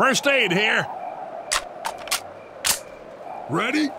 First aid here. Ready?